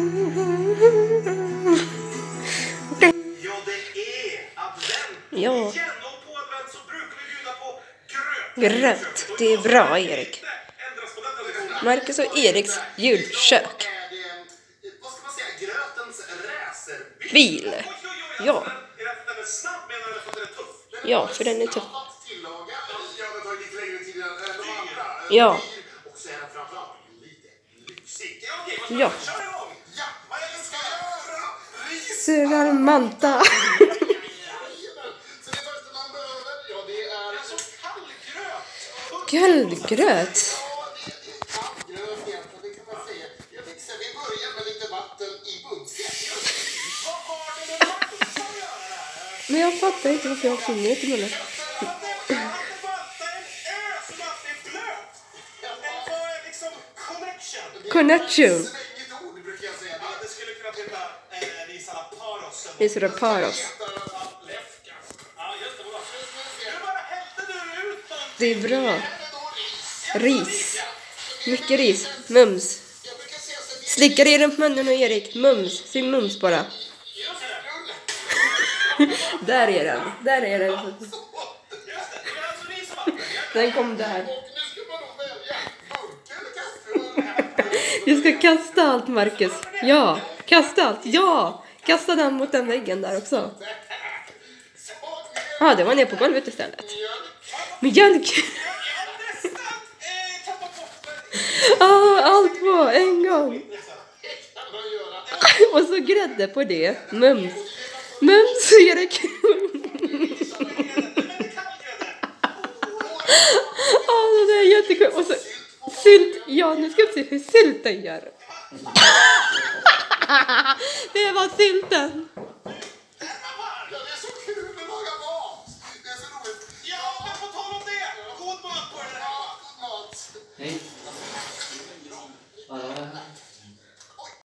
Ja, det är advent. Ja. Igen, och på advent så brukar vi bjuda på gröt. Gröt, det är bra Erik. Marcus och Eriks julkök. Bil. Ja. Ja, för den är tuff. Ja? Ja, Ris! Srarmanta. Jajamän. Så det första man behöver, ja det är... Kallgröt. Kallgröt. Ja, det är kallgröt egentligen, det kan man säga. Jag tänkte säga, vi börjar med lite vatten i bundstek. Vad har det med Malta att göra det här? Men jag fattar inte varför jag har fingret i munnen. Att Vi sitter och oss. Det är bra. Ris. Mycket ris. Mums. Slicka dig runt munnen och Erik. Mums. Säg mums bara. där är den. Där är den. Den kom där. Vi ska kasta allt, Marcus. Ja, kasta allt. Ja! Kasta den mot den väggen där också. Ja, ah, det var ner på golvet istället. Mjölk. Ah, allt på en gång. Och så grädde på det. Mums. Mums Erik. Ah, det är jättekul. Och så sylt. Ja, nu ska vi se hur sylten gör. Det var sylten. Ja, det är så kul att laga mat. Det